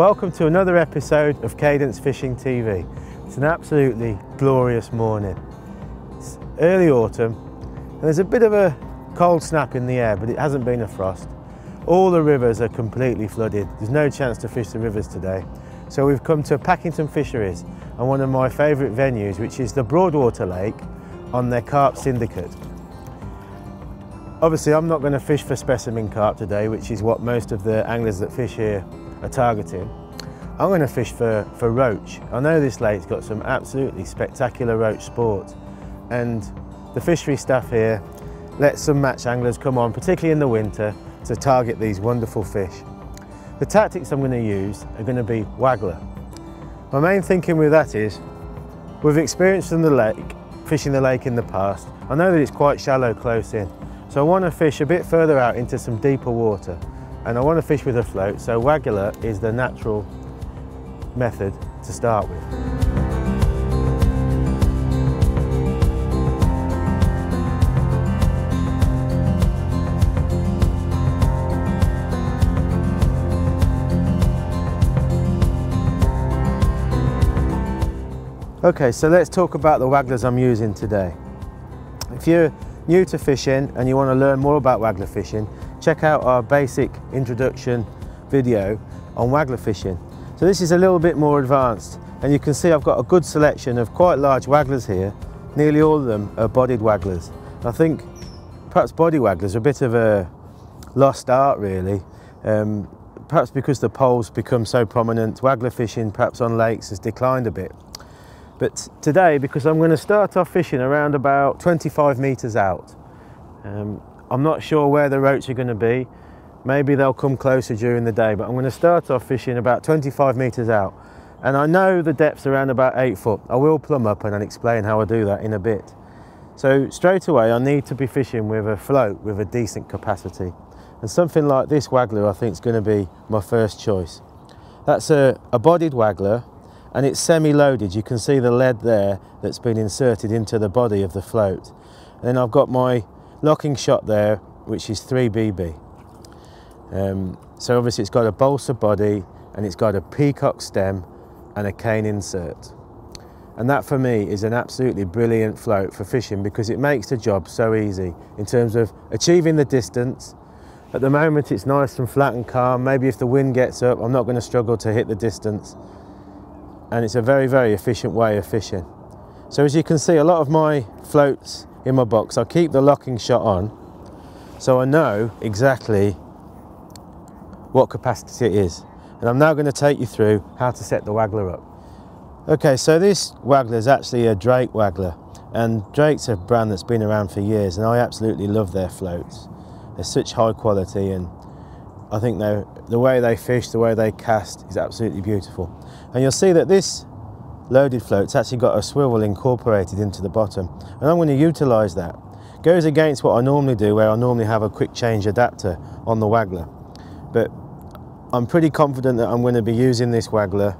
Welcome to another episode of Cadence Fishing TV. It's an absolutely glorious morning. It's early autumn and there's a bit of a cold snap in the air but it hasn't been a frost. All the rivers are completely flooded. There's no chance to fish the rivers today. So we've come to Packington Fisheries and one of my favourite venues which is the Broadwater Lake on their carp syndicate. Obviously I'm not going to fish for specimen carp today which is what most of the anglers that fish here are targeting. I'm going to fish for, for roach. I know this lake's got some absolutely spectacular roach sport and the fishery staff here let some match anglers come on, particularly in the winter, to target these wonderful fish. The tactics I'm going to use are going to be waggler. My main thinking with that is, with experience from the lake, fishing the lake in the past, I know that it's quite shallow close in, so I want to fish a bit further out into some deeper water and I want to fish with a float, so waggler is the natural method to start with. Okay, so let's talk about the wagglers I'm using today. If you're new to fishing and you want to learn more about waggler fishing, check out our basic introduction video on waggler fishing. So this is a little bit more advanced and you can see I've got a good selection of quite large wagglers here. Nearly all of them are bodied wagglers. I think perhaps body wagglers are a bit of a lost art really. Um, perhaps because the poles become so prominent, waggler fishing perhaps on lakes has declined a bit. But today, because I'm going to start off fishing around about 25 metres out, um, I'm not sure where the roach are going to be. Maybe they'll come closer during the day, but I'm going to start off fishing about 25 metres out. And I know the depth's around about eight foot. I will plumb up and I'll explain how I do that in a bit. So straight away, I need to be fishing with a float with a decent capacity. And something like this waggler, I think is going to be my first choice. That's a, a bodied waggler and it's semi-loaded. You can see the lead there that's been inserted into the body of the float. And then I've got my locking shot there, which is 3BB. Um, so obviously it's got a balsa body and it's got a peacock stem and a cane insert. And that for me is an absolutely brilliant float for fishing because it makes the job so easy in terms of achieving the distance. At the moment it's nice and flat and calm. Maybe if the wind gets up, I'm not going to struggle to hit the distance. And it's a very, very efficient way of fishing. So as you can see, a lot of my floats in my box. I'll keep the locking shot on so I know exactly what capacity it is. And I'm now going to take you through how to set the waggler up. Okay, so this waggler is actually a Drake waggler. And Drake's a brand that's been around for years and I absolutely love their floats. They're such high quality and I think the way they fish, the way they cast is absolutely beautiful. And you'll see that this loaded float, it's actually got a swivel incorporated into the bottom and I'm going to utilise that. Goes against what I normally do where I normally have a quick change adapter on the waggler but I'm pretty confident that I'm going to be using this waggler.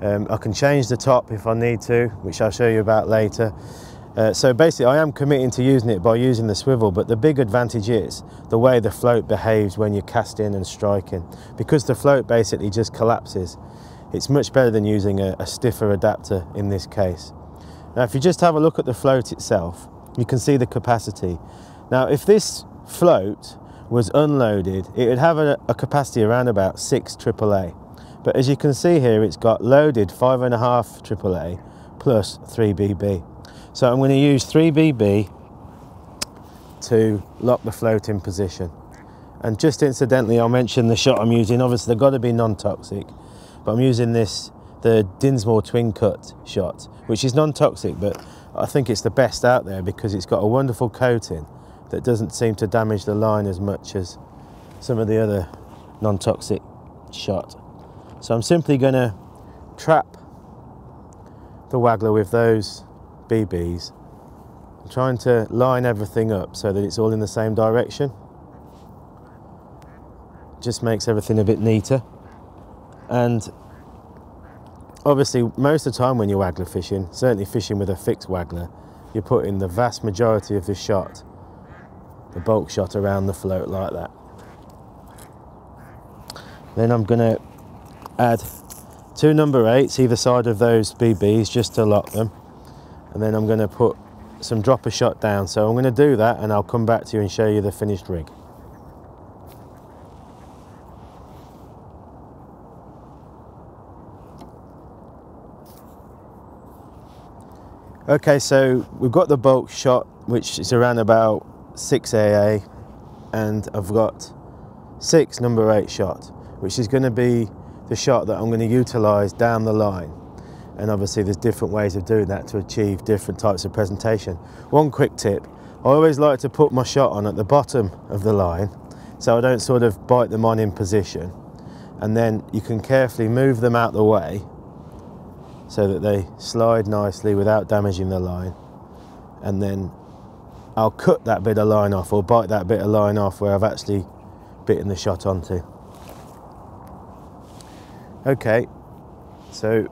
Um, I can change the top if I need to which I'll show you about later. Uh, so basically I am committing to using it by using the swivel but the big advantage is the way the float behaves when you're casting and striking because the float basically just collapses it's much better than using a, a stiffer adapter in this case. Now if you just have a look at the float itself, you can see the capacity. Now if this float was unloaded, it would have a, a capacity around about 6 AAA. But as you can see here, it's got loaded 5.5 AAA plus 3BB. So I'm going to use 3BB to lock the float in position. And just incidentally, I'll mention the shot I'm using. Obviously, they've got to be non-toxic but I'm using this, the Dinsmore Twin Cut shot, which is non-toxic, but I think it's the best out there because it's got a wonderful coating that doesn't seem to damage the line as much as some of the other non-toxic shot. So I'm simply going to trap the waggler with those BBs. I'm trying to line everything up so that it's all in the same direction. Just makes everything a bit neater. And obviously, most of the time when you're waggler fishing, certainly fishing with a fixed waggler, you're putting the vast majority of the shot, the bulk shot around the float like that. Then I'm going to add two number eights either side of those BBs just to lock them. And then I'm going to put some dropper shot down. So I'm going to do that and I'll come back to you and show you the finished rig. Okay, so we've got the bulk shot, which is around about 6 AA, and I've got six number eight shot, which is going to be the shot that I'm going to utilize down the line. And obviously there's different ways of doing that to achieve different types of presentation. One quick tip, I always like to put my shot on at the bottom of the line so I don't sort of bite them on in position. And then you can carefully move them out the way so that they slide nicely without damaging the line. And then I'll cut that bit of line off or bite that bit of line off where I've actually bitten the shot onto. Okay, so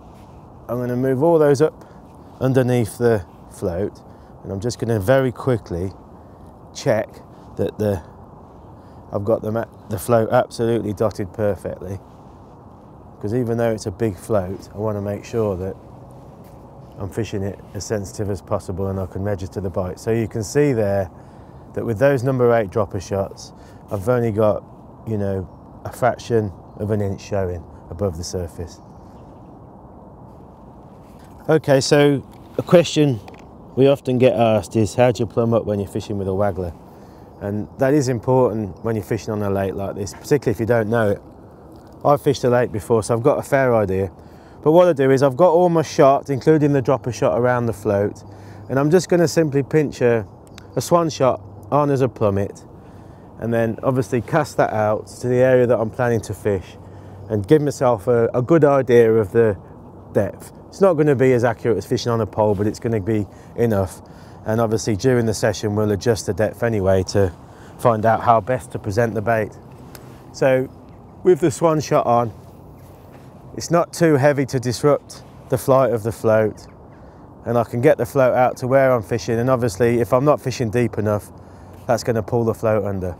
I'm going to move all those up underneath the float and I'm just going to very quickly check that the I've got the, the float absolutely dotted perfectly because even though it's a big float, I want to make sure that I'm fishing it as sensitive as possible and I can register the bite. So you can see there that with those number eight dropper shots, I've only got, you know, a fraction of an inch showing above the surface. Okay, so a question we often get asked is how do you plumb up when you're fishing with a waggler? And that is important when you're fishing on a lake like this, particularly if you don't know it. I've fished a lake before, so I've got a fair idea. But what I do is I've got all my shots, including the dropper shot around the float, and I'm just gonna simply pinch a, a swan shot on as a plummet, and then obviously cast that out to the area that I'm planning to fish, and give myself a, a good idea of the depth. It's not gonna be as accurate as fishing on a pole, but it's gonna be enough. And obviously during the session, we'll adjust the depth anyway to find out how best to present the bait. So with the swan shot on, it's not too heavy to disrupt the flight of the float and I can get the float out to where I'm fishing and obviously if I'm not fishing deep enough that's going to pull the float under.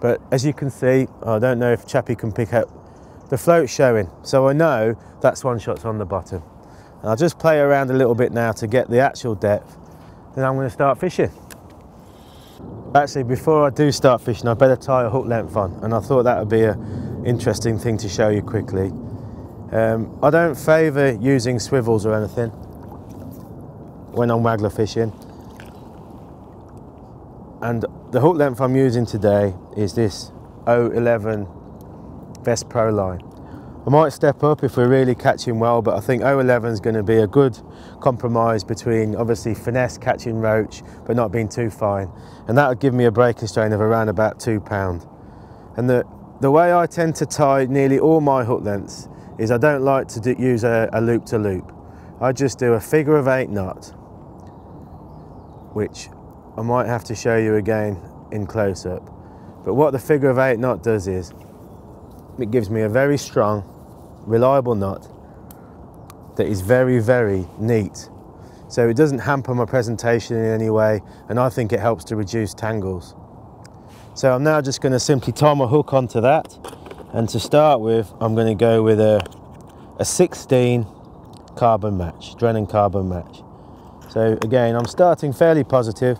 But as you can see, I don't know if Chappie can pick up the float showing so I know that swan shot's on the bottom. And I'll just play around a little bit now to get the actual depth then I'm going to start fishing. Actually, before I do start fishing, I better tie a hook length on, and I thought that would be an interesting thing to show you quickly. Um, I don't favour using swivels or anything when I'm waggler fishing. And the hook length I'm using today is this 011 Vest Pro line. I might step up if we're really catching well, but I think 011 is going to be a good compromise between obviously finesse catching roach, but not being too fine. And that would give me a breaking strain of around about two pound. And the, the way I tend to tie nearly all my hook lengths is I don't like to do, use a, a loop to loop. I just do a figure of eight knot, which I might have to show you again in close up. But what the figure of eight knot does is, it gives me a very strong reliable knot that is very, very neat. So it doesn't hamper my presentation in any way, and I think it helps to reduce tangles. So I'm now just gonna simply tie my hook onto that. And to start with, I'm gonna go with a, a 16 carbon match, Drennan carbon match. So again, I'm starting fairly positive.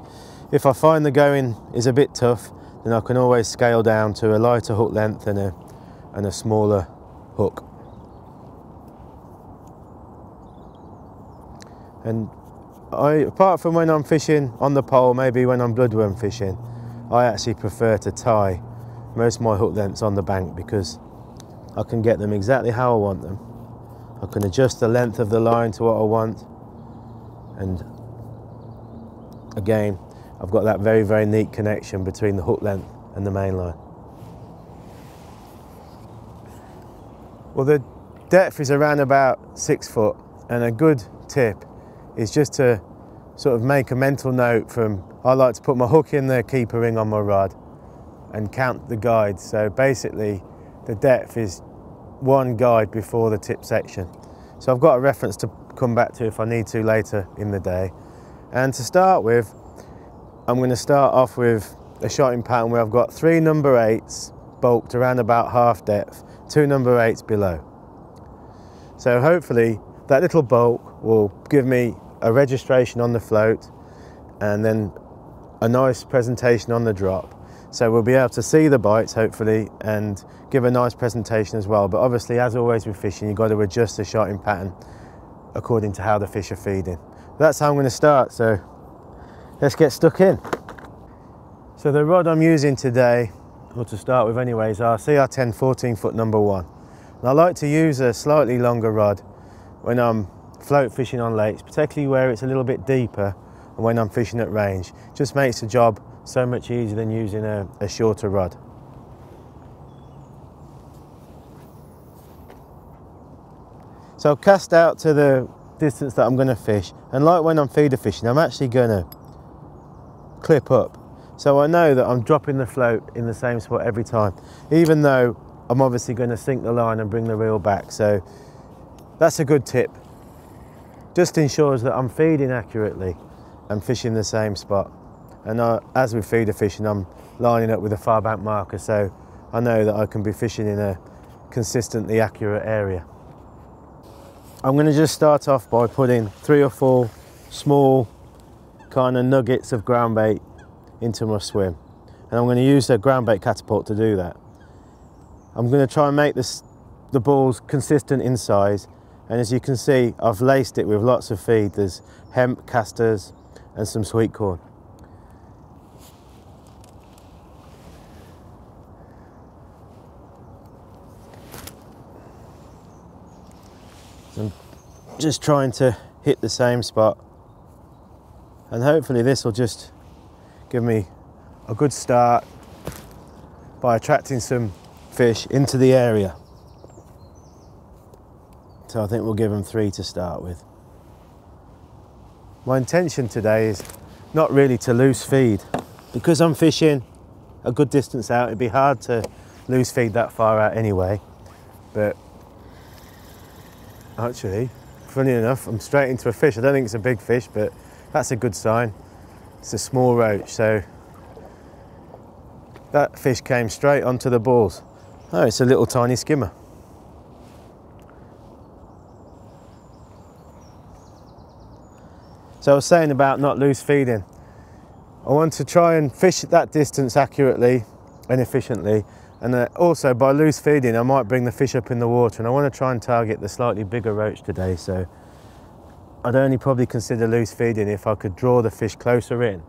If I find the going is a bit tough, then I can always scale down to a lighter hook length and a, and a smaller hook. And I, apart from when I'm fishing on the pole, maybe when I'm bloodworm fishing, I actually prefer to tie most of my hook lengths on the bank because I can get them exactly how I want them. I can adjust the length of the line to what I want. And again, I've got that very, very neat connection between the hook length and the main line. Well, the depth is around about six foot and a good tip is just to sort of make a mental note from, I like to put my hook in the keeper ring on my rod and count the guides. So basically the depth is one guide before the tip section. So I've got a reference to come back to if I need to later in the day. And to start with, I'm going to start off with a shotting pattern where I've got three number eights bulked around about half depth, two number eights below. So hopefully that little bulk will give me a registration on the float and then a nice presentation on the drop. So we'll be able to see the bites hopefully and give a nice presentation as well. But obviously as always with fishing, you've got to adjust the shotting pattern according to how the fish are feeding. That's how I'm going to start. So let's get stuck in. So the rod I'm using today, or to start with anyway, anyways, are CR10 14 foot number one. And I like to use a slightly longer rod when I'm float fishing on lakes, particularly where it's a little bit deeper and when I'm fishing at range. Just makes the job so much easier than using a, a shorter rod. So I'll cast out to the distance that I'm going to fish and like when I'm feeder fishing I'm actually going to clip up so I know that I'm dropping the float in the same spot every time even though I'm obviously going to sink the line and bring the reel back so that's a good tip just ensures that I'm feeding accurately and fishing the same spot and I, as with feeder fishing I'm lining up with a far bank marker so I know that I can be fishing in a consistently accurate area. I'm going to just start off by putting three or four small kind of nuggets of ground bait into my swim. And I'm going to use the ground bait catapult to do that. I'm going to try and make this, the balls consistent in size. And as you can see, I've laced it with lots of feed. There's hemp, casters, and some sweet corn. I'm just trying to hit the same spot and hopefully this will just give me a good start by attracting some fish into the area. So I think we'll give them three to start with. My intention today is not really to loose feed because I'm fishing a good distance out. It'd be hard to loose feed that far out anyway, but actually. Funny enough, I'm straight into a fish. I don't think it's a big fish, but that's a good sign. It's a small roach, so that fish came straight onto the balls. Oh, it's a little tiny skimmer. So I was saying about not loose feeding. I want to try and fish at that distance accurately and efficiently and uh, also by loose feeding, I might bring the fish up in the water and I want to try and target the slightly bigger roach today. So I'd only probably consider loose feeding if I could draw the fish closer in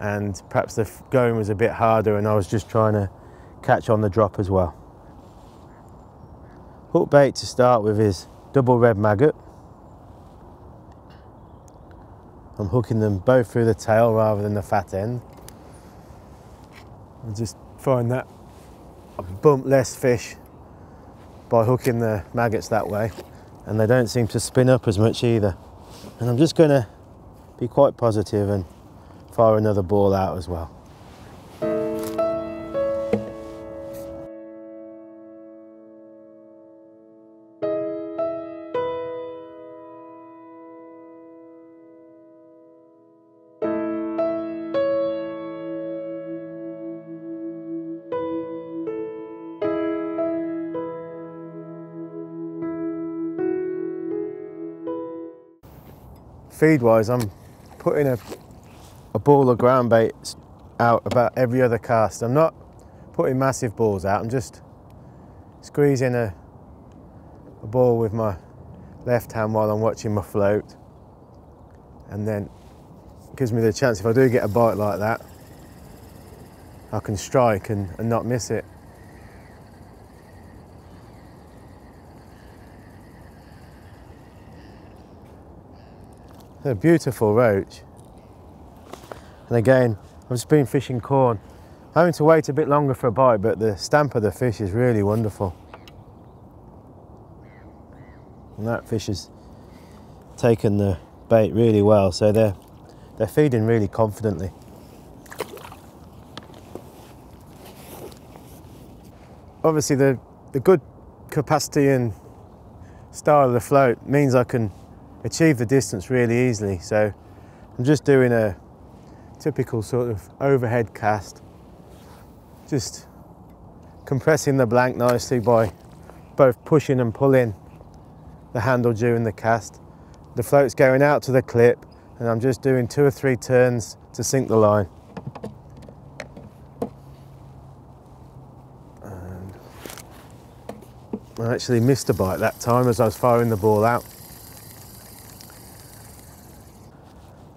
and perhaps the going was a bit harder and I was just trying to catch on the drop as well. Hook bait to start with is double red maggot. I'm hooking them both through the tail rather than the fat end. I just find that I bump less fish by hooking the maggots that way and they don't seem to spin up as much either. And I'm just going to be quite positive and fire another ball out as well. Feed wise, I'm putting a, a ball of ground bait out about every other cast. I'm not putting massive balls out, I'm just squeezing a, a ball with my left hand while I'm watching my float. And then gives me the chance, if I do get a bite like that, I can strike and, and not miss it. A beautiful roach. And again, I've just been fishing corn. Having to wait a bit longer for a bite, but the stamp of the fish is really wonderful. And that fish has taken the bait really well, so they're, they're feeding really confidently. Obviously the, the good capacity and style of the float means I can achieve the distance really easily. So I'm just doing a typical sort of overhead cast, just compressing the blank nicely by both pushing and pulling the handle during the cast. The float's going out to the clip and I'm just doing two or three turns to sink the line. I actually missed a bite that time as I was firing the ball out.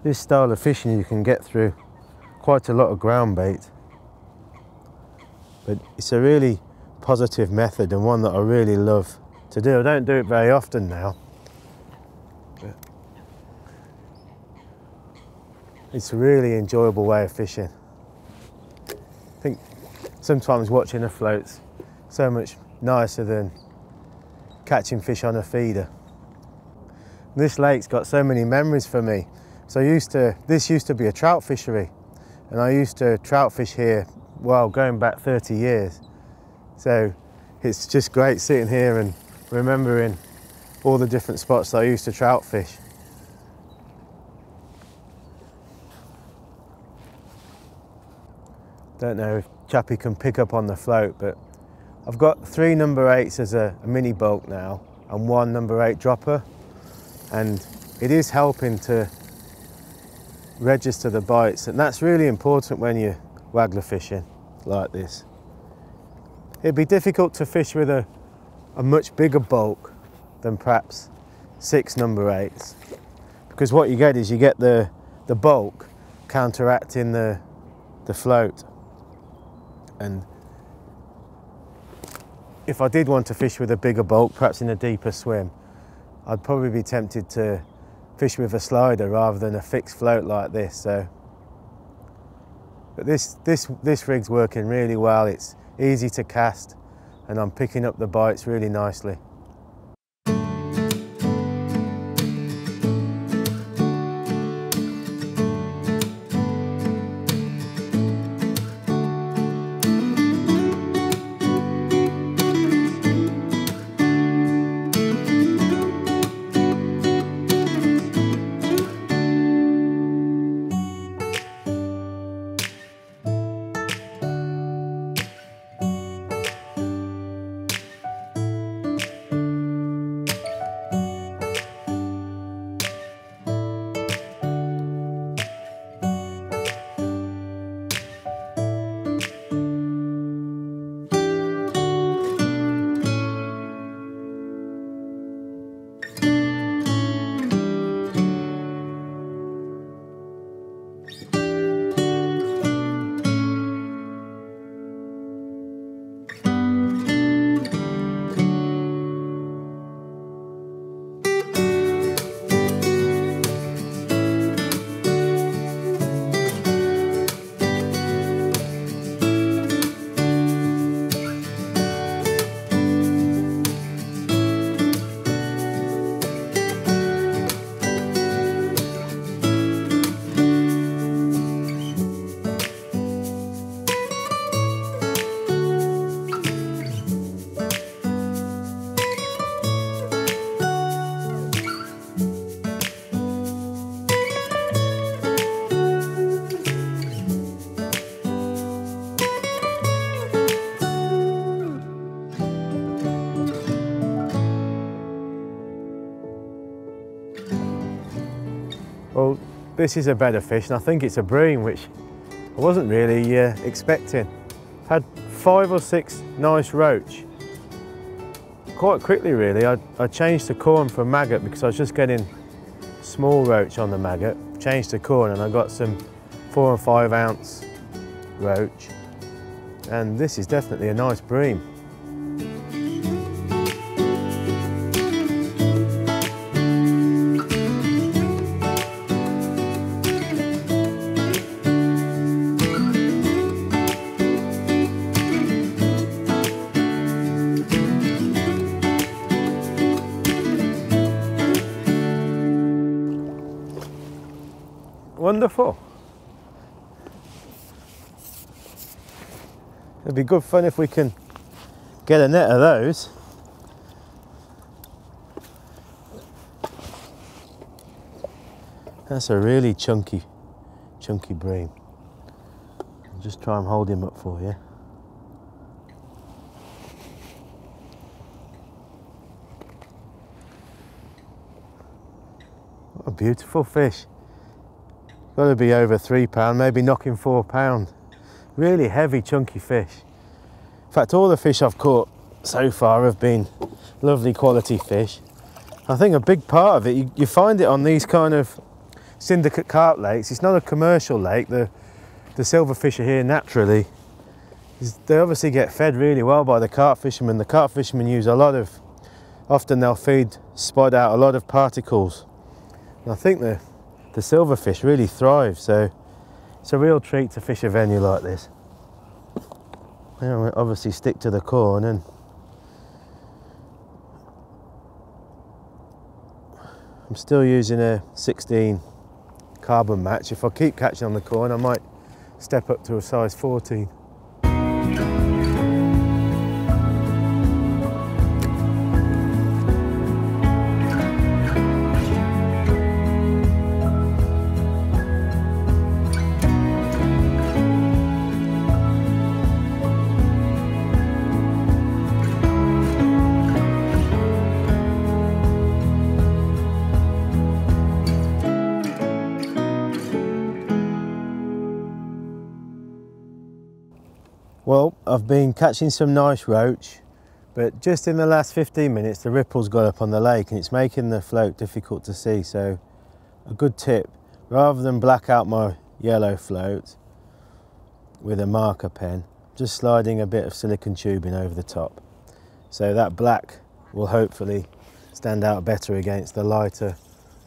This style of fishing you can get through quite a lot of ground bait. But it's a really positive method and one that I really love to do. I don't do it very often now. It's a really enjoyable way of fishing. I think sometimes watching a float's so much nicer than catching fish on a feeder. This lake's got so many memories for me. So I used to, this used to be a trout fishery and I used to trout fish here, well, going back 30 years. So it's just great sitting here and remembering all the different spots that I used to trout fish. Don't know if Chappie can pick up on the float, but I've got three number eights as a, a mini bulk now and one number eight dropper. And it is helping to register the bites and that's really important when you're waggler fishing like this. It'd be difficult to fish with a, a much bigger bulk than perhaps six number eights because what you get is you get the, the bulk counteracting the, the float and if I did want to fish with a bigger bulk, perhaps in a deeper swim, I'd probably be tempted to fish with a slider rather than a fixed float like this. So, but this this this rig's working really well. It's easy to cast, and I'm picking up the bites really nicely. This is a better fish and I think it's a bream, which I wasn't really uh, expecting. Had five or six nice roach. Quite quickly really, I, I changed to corn for maggot because I was just getting small roach on the maggot. Changed to corn and I got some four and five ounce roach. And this is definitely a nice bream. Be good fun if we can get a net of those. That's a really chunky, chunky bream. I'll just try and hold him up for you. A beautiful fish. Got to be over three pound, maybe knocking four pound. Really heavy, chunky fish. In fact, all the fish I've caught so far have been lovely quality fish. I think a big part of it, you, you find it on these kind of syndicate carp lakes. It's not a commercial lake. The, the silverfish are here naturally. They obviously get fed really well by the carp fishermen. The carp fishermen use a lot of, often they'll feed, spot out a lot of particles. And I think the, the silverfish really thrive. So it's a real treat to fish a venue like this. You know, obviously stick to the corn and I'm still using a 16 carbon match. If I keep catching on the corn, I might step up to a size 14. I've been catching some nice roach, but just in the last 15 minutes, the ripples got up on the lake and it's making the float difficult to see. So a good tip, rather than black out my yellow float with a marker pen, just sliding a bit of silicon tubing over the top. So that black will hopefully stand out better against the lighter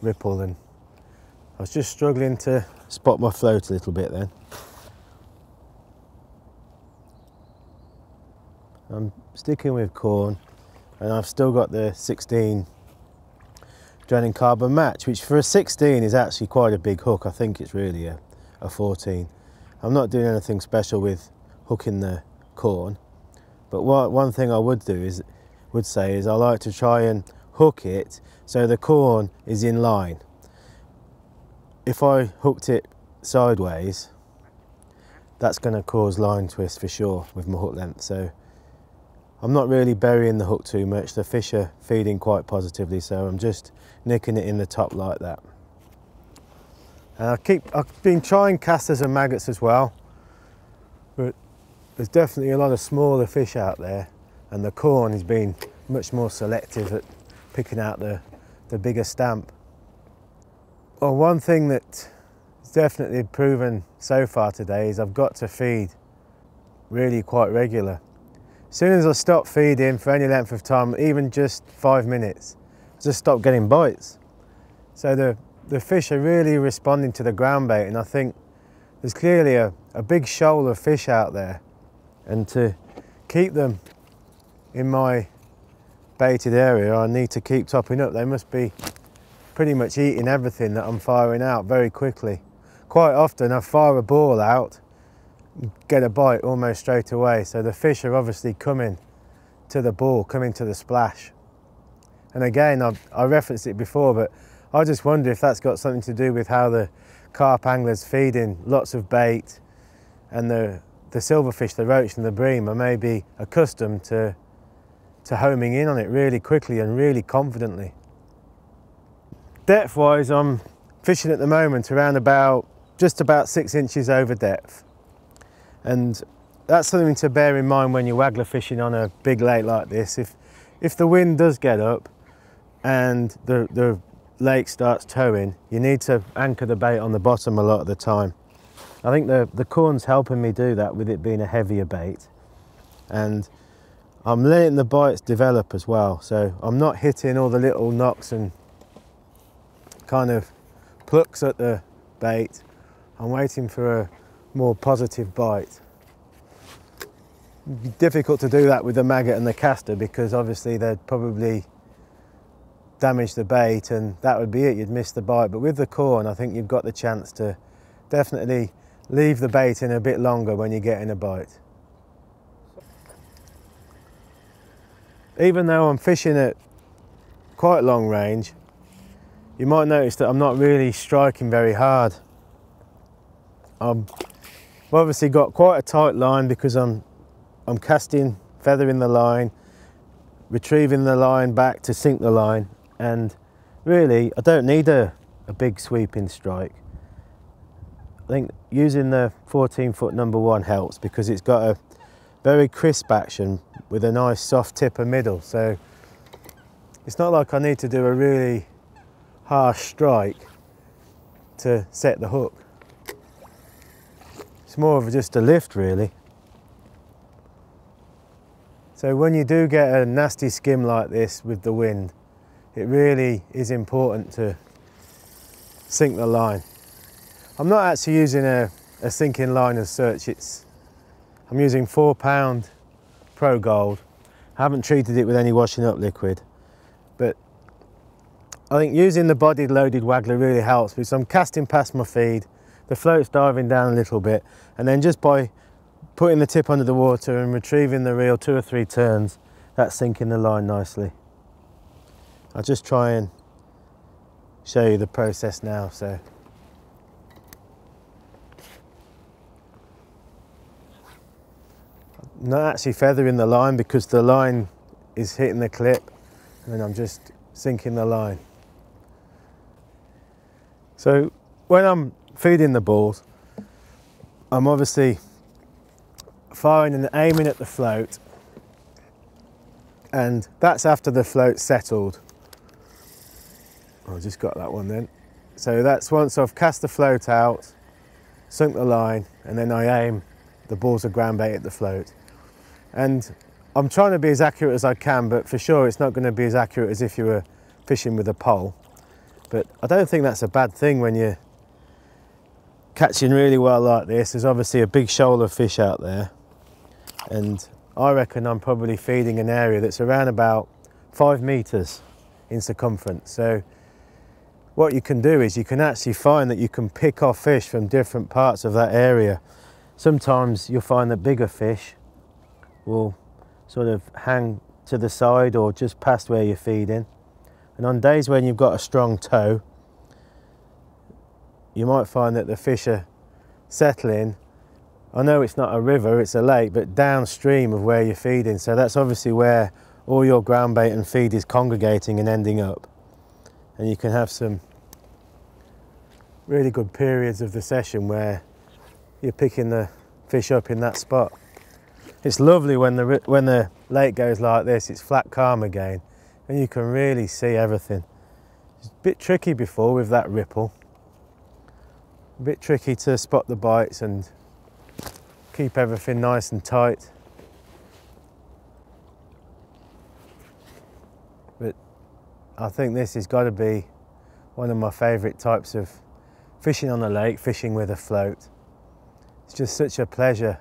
ripple. And I was just struggling to spot my float a little bit then. I'm sticking with corn and I've still got the 16 Drennan carbon match which for a 16 is actually quite a big hook. I think it's really a, a 14 I'm not doing anything special with hooking the corn but what, one thing I would do is would say is I like to try and hook it so the corn is in line. If I hooked it sideways that's going to cause line twist for sure with my hook length so I'm not really burying the hook too much. The fish are feeding quite positively, so I'm just nicking it in the top like that. And I keep, I've been trying casters and maggots as well, but there's definitely a lot of smaller fish out there, and the corn has been much more selective at picking out the, the bigger stamp. Well, one thing that has definitely proven so far today is I've got to feed really quite regular. As soon as I stop feeding for any length of time, even just five minutes, I just stop getting bites. So the, the fish are really responding to the ground bait and I think there's clearly a, a big shoal of fish out there and to keep them in my baited area, I need to keep topping up. They must be pretty much eating everything that I'm firing out very quickly. Quite often I fire a ball out get a bite almost straight away. So the fish are obviously coming to the ball, coming to the splash. And again, I've, I referenced it before, but I just wonder if that's got something to do with how the carp anglers feeding lots of bait and the, the silverfish, the roach and the bream are maybe accustomed to, to homing in on it really quickly and really confidently. Depth wise, I'm fishing at the moment around about just about six inches over depth. And that's something to bear in mind when you're waggler fishing on a big lake like this. If, if the wind does get up and the, the lake starts towing, you need to anchor the bait on the bottom a lot of the time. I think the, the corn's helping me do that with it being a heavier bait. And I'm letting the bites develop as well. So I'm not hitting all the little knocks and kind of plucks at the bait. I'm waiting for a, more positive bite. Difficult to do that with the maggot and the caster because obviously they'd probably damage the bait and that would be it, you'd miss the bite. But with the corn, I think you've got the chance to definitely leave the bait in a bit longer when you're getting a bite. Even though I'm fishing at quite long range, you might notice that I'm not really striking very hard. I'm I've obviously got quite a tight line because I'm, I'm casting, feathering the line, retrieving the line back to sink the line. And really, I don't need a, a big sweeping strike. I think using the 14 foot number one helps because it's got a very crisp action with a nice soft tip and middle. So it's not like I need to do a really harsh strike to set the hook. It's more of just a lift really. So when you do get a nasty skim like this with the wind, it really is important to sink the line. I'm not actually using a, a sinking line as such, it's, I'm using four pound Pro Gold. I haven't treated it with any washing up liquid, but I think using the bodied loaded waggler really helps because I'm casting past my feed, the float's diving down a little bit, and then just by putting the tip under the water and retrieving the reel two or three turns, that's sinking the line nicely. I'll just try and show you the process now. So. Not actually feathering the line because the line is hitting the clip and I'm just sinking the line. So when I'm feeding the balls, I'm obviously firing and aiming at the float and that's after the float settled. Oh, I just got that one then. So that's once I've cast the float out, sunk the line, and then I aim the balls of ground bait at the float. And I'm trying to be as accurate as I can, but for sure it's not going to be as accurate as if you were fishing with a pole. But I don't think that's a bad thing when you're catching really well like this. There's obviously a big shoal of fish out there and I reckon I'm probably feeding an area that's around about five meters in circumference. So what you can do is you can actually find that you can pick off fish from different parts of that area. Sometimes you'll find that bigger fish will sort of hang to the side or just past where you're feeding. And on days when you've got a strong tow, you might find that the fish are settling I know it's not a river, it's a lake, but downstream of where you're feeding. So that's obviously where all your ground bait and feed is congregating and ending up. And you can have some really good periods of the session where you're picking the fish up in that spot. It's lovely when the, when the lake goes like this, it's flat calm again, and you can really see everything. It's a bit tricky before with that ripple. A bit tricky to spot the bites and keep everything nice and tight. But I think this has got to be one of my favourite types of fishing on the lake, fishing with a float. It's just such a pleasure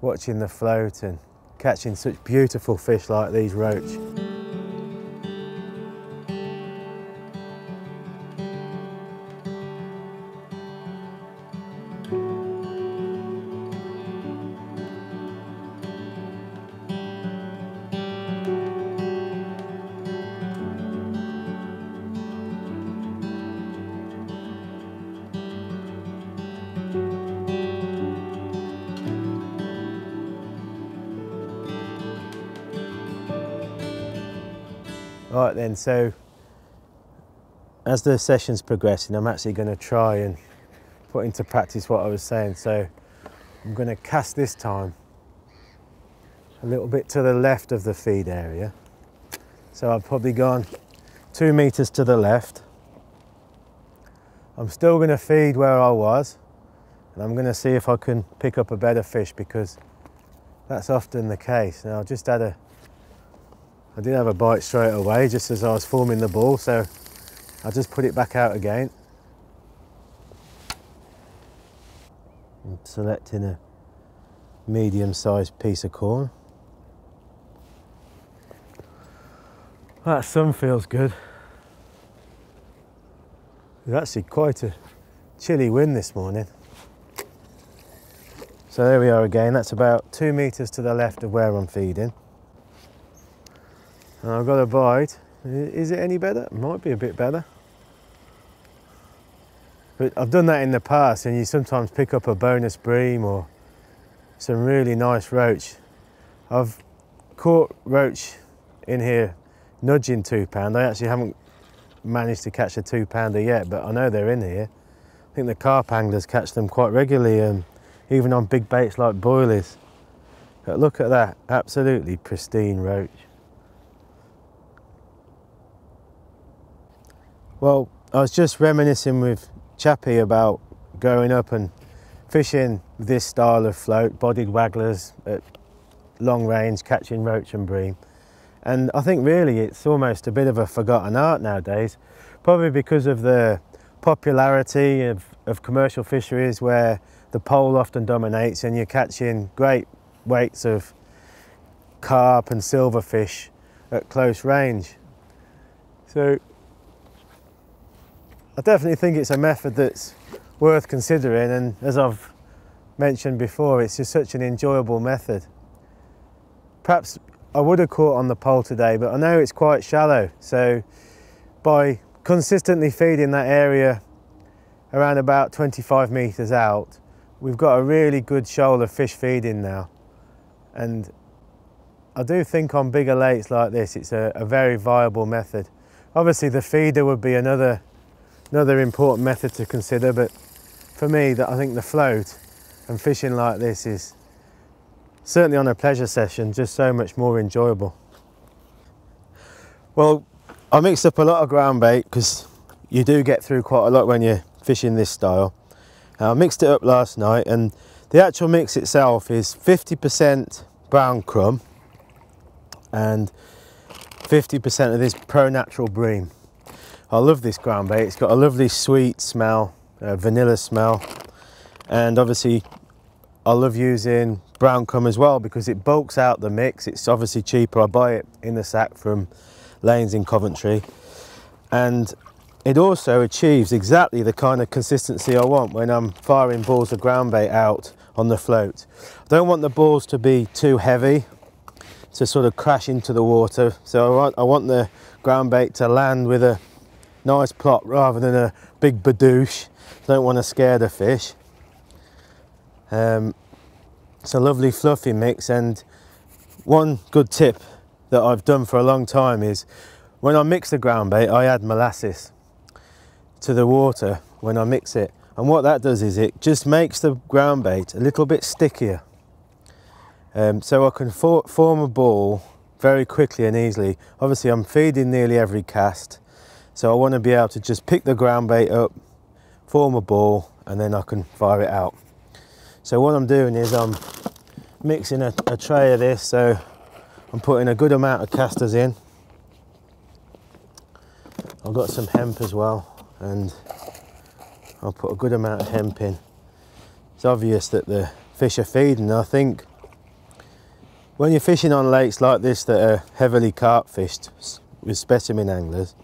watching the float and catching such beautiful fish like these roach. Right then, so as the session's progressing, I'm actually going to try and put into practice what I was saying. So I'm going to cast this time a little bit to the left of the feed area. So I've probably gone two meters to the left. I'm still going to feed where I was and I'm going to see if I can pick up a better fish because that's often the case. Now I've just had a I did have a bite straight away just as I was forming the ball, so I just put it back out again. I'm selecting a medium-sized piece of corn. That sun feels good. It's actually quite a chilly wind this morning. So there we are again, that's about two metres to the left of where I'm feeding. And I've got a bite. Is it any better? Might be a bit better. But I've done that in the past and you sometimes pick up a bonus bream or some really nice roach. I've caught roach in here nudging two pound. I actually haven't managed to catch a two pounder yet, but I know they're in here. I think the carp anglers catch them quite regularly, and even on big baits like boilies. But look at that, absolutely pristine roach. Well, I was just reminiscing with Chappie about growing up and fishing this style of float, bodied wagglers at long range, catching roach and bream. And I think really it's almost a bit of a forgotten art nowadays, probably because of the popularity of, of commercial fisheries where the pole often dominates and you're catching great weights of carp and silverfish at close range. So I definitely think it's a method that's worth considering and as I've mentioned before it's just such an enjoyable method. Perhaps I would have caught on the pole today but I know it's quite shallow so by consistently feeding that area around about 25 metres out we've got a really good shoal of fish feeding now and I do think on bigger lakes like this it's a, a very viable method. Obviously the feeder would be another another important method to consider but for me that I think the float and fishing like this is certainly on a pleasure session just so much more enjoyable. Well I mixed up a lot of ground bait because you do get through quite a lot when you're fishing this style. I mixed it up last night and the actual mix itself is 50% brown crumb and 50% of this pro natural bream. I love this ground bait. It's got a lovely sweet smell, vanilla smell. And obviously I love using brown crumb as well because it bulks out the mix. It's obviously cheaper. I buy it in the sack from Lanes in Coventry. And it also achieves exactly the kind of consistency I want when I'm firing balls of ground bait out on the float. I don't want the balls to be too heavy to sort of crash into the water. So I want, I want the ground bait to land with a nice plot rather than a big badoosh. Don't want to scare the fish. Um, it's a lovely fluffy mix and one good tip that I've done for a long time is when I mix the ground bait I add molasses to the water when I mix it and what that does is it just makes the ground bait a little bit stickier um, so I can for form a ball very quickly and easily obviously I'm feeding nearly every cast so I want to be able to just pick the ground bait up, form a ball, and then I can fire it out. So what I'm doing is I'm mixing a, a tray of this, so I'm putting a good amount of casters in. I've got some hemp as well, and I'll put a good amount of hemp in. It's obvious that the fish are feeding. I think when you're fishing on lakes like this that are heavily carp fished with specimen anglers,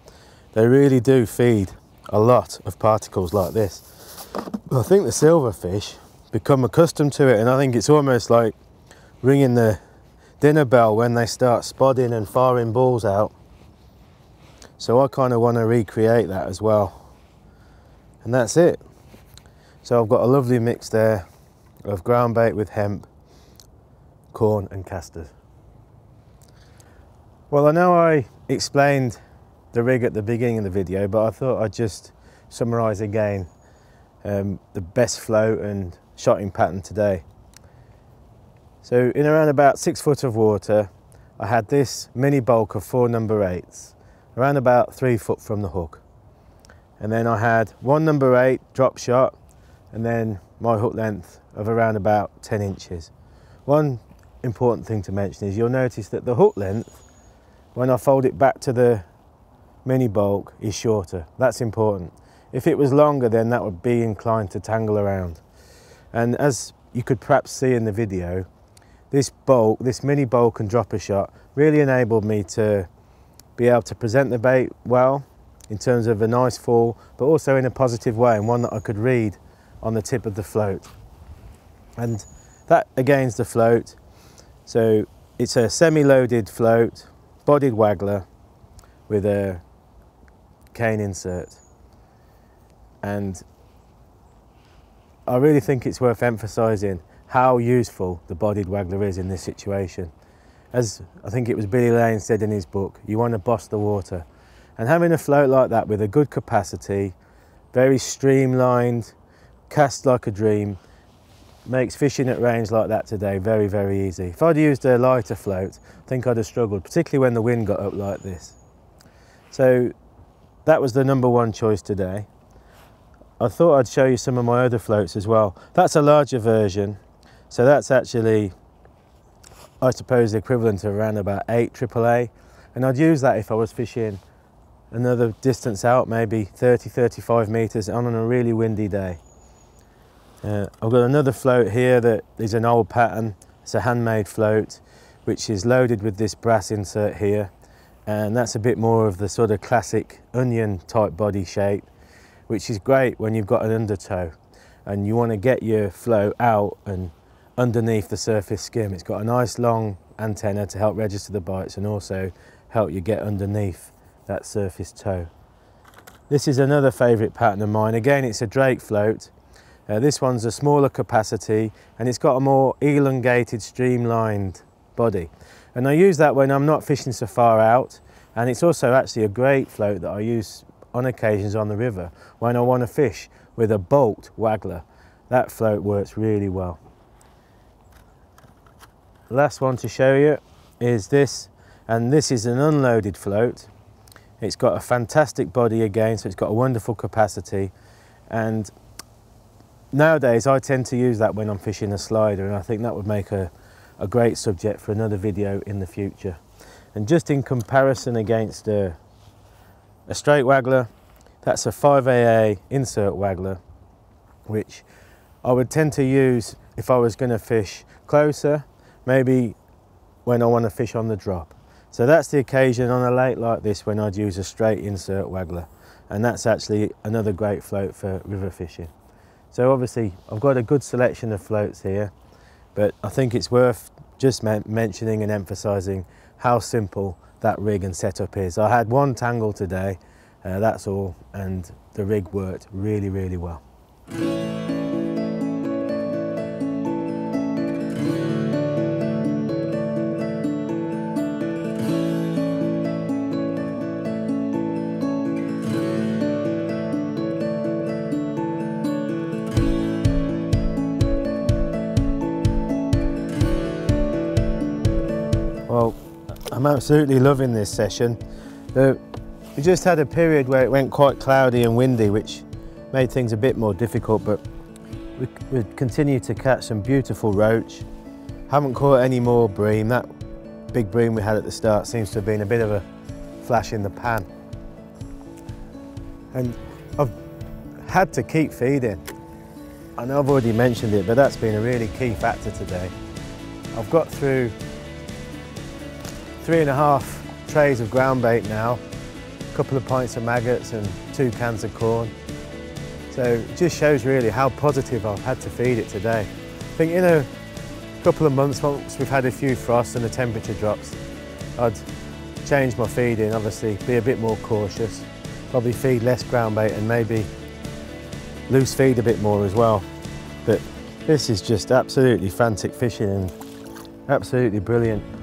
they really do feed a lot of particles like this. I think the silverfish become accustomed to it and I think it's almost like ringing the dinner bell when they start spodding and firing balls out. So I kind of want to recreate that as well. And that's it. So I've got a lovely mix there of ground bait with hemp, corn and casters. Well, I know I explained the rig at the beginning of the video, but I thought I'd just summarise again um, the best float and shotting pattern today. So in around about six foot of water, I had this mini bulk of four number eights, around about three foot from the hook. And then I had one number eight drop shot, and then my hook length of around about 10 inches. One important thing to mention is you'll notice that the hook length, when I fold it back to the mini bulk is shorter. That's important. If it was longer, then that would be inclined to tangle around. And as you could perhaps see in the video, this bulk, this mini bulk and dropper shot really enabled me to be able to present the bait well in terms of a nice fall, but also in a positive way and one that I could read on the tip of the float. And that again's the float. So it's a semi-loaded float, bodied waggler with a cane insert. And I really think it's worth emphasising how useful the bodied waggler is in this situation. As I think it was Billy Lane said in his book, you want to boss the water. And having a float like that with a good capacity, very streamlined, cast like a dream, makes fishing at range like that today very, very easy. If I'd used a lighter float, I think I'd have struggled, particularly when the wind got up like this. So that was the number one choice today. I thought I'd show you some of my other floats as well. That's a larger version. So that's actually, I suppose, the equivalent of around about 8 AAA. And I'd use that if I was fishing another distance out, maybe 30, 35 meters on a really windy day. Uh, I've got another float here that is an old pattern. It's a handmade float, which is loaded with this brass insert here. And that's a bit more of the sort of classic onion type body shape, which is great when you've got an undertow and you want to get your flow out and underneath the surface skim. It's got a nice long antenna to help register the bites and also help you get underneath that surface tow. This is another favourite pattern of mine. Again, it's a Drake float. Uh, this one's a smaller capacity and it's got a more elongated, streamlined body. And I use that when I'm not fishing so far out. And it's also actually a great float that I use on occasions on the river when I want to fish with a bolt waggler. That float works really well. Last one to show you is this, and this is an unloaded float. It's got a fantastic body again, so it's got a wonderful capacity. And nowadays I tend to use that when I'm fishing a slider and I think that would make a, a great subject for another video in the future. And just in comparison against a, a straight waggler, that's a 5AA insert waggler, which I would tend to use if I was going to fish closer, maybe when I want to fish on the drop. So that's the occasion on a lake like this when I'd use a straight insert waggler. And that's actually another great float for river fishing. So obviously I've got a good selection of floats here, but I think it's worth just mentioning and emphasizing how simple that rig and setup is. I had one tangle today, uh, that's all, and the rig worked really, really well. Well, I'm absolutely loving this session. We just had a period where it went quite cloudy and windy, which made things a bit more difficult, but we, we continue to catch some beautiful roach. Haven't caught any more bream. That big bream we had at the start seems to have been a bit of a flash in the pan. And I've had to keep feeding. I know I've already mentioned it, but that's been a really key factor today. I've got through three and a half trays of ground bait now, a couple of pints of maggots and two cans of corn. So it just shows really how positive I've had to feed it today. I think in a couple of months, once we've had a few frosts and the temperature drops, I'd change my feeding, obviously be a bit more cautious, probably feed less ground bait and maybe loose feed a bit more as well. But this is just absolutely frantic fishing and absolutely brilliant.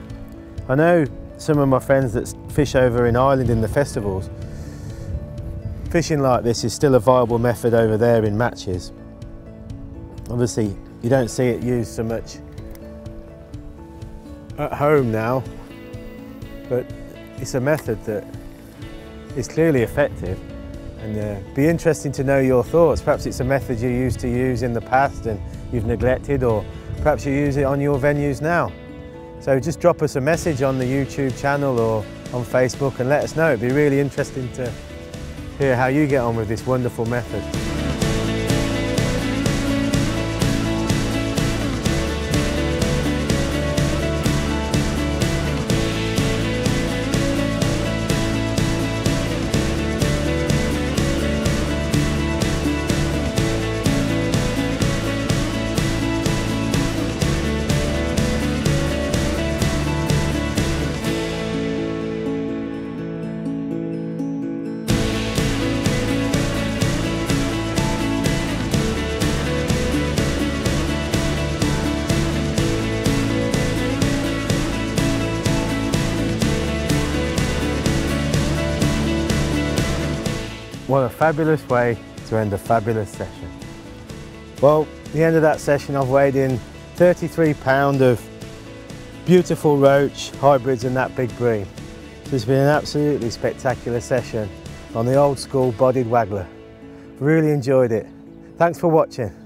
I know some of my friends that fish over in Ireland in the festivals. Fishing like this is still a viable method over there in matches. Obviously, you don't see it used so much at home now, but it's a method that is clearly effective and uh, be interesting to know your thoughts. Perhaps it's a method you used to use in the past and you've neglected or perhaps you use it on your venues now. So just drop us a message on the YouTube channel or on Facebook and let us know. It'd be really interesting to hear how you get on with this wonderful method. What a fabulous way to end a fabulous session. Well, the end of that session I've weighed in 33 pound of beautiful roach, hybrids and that big bream. So it's been an absolutely spectacular session on the old school bodied waggler. Really enjoyed it. Thanks for watching.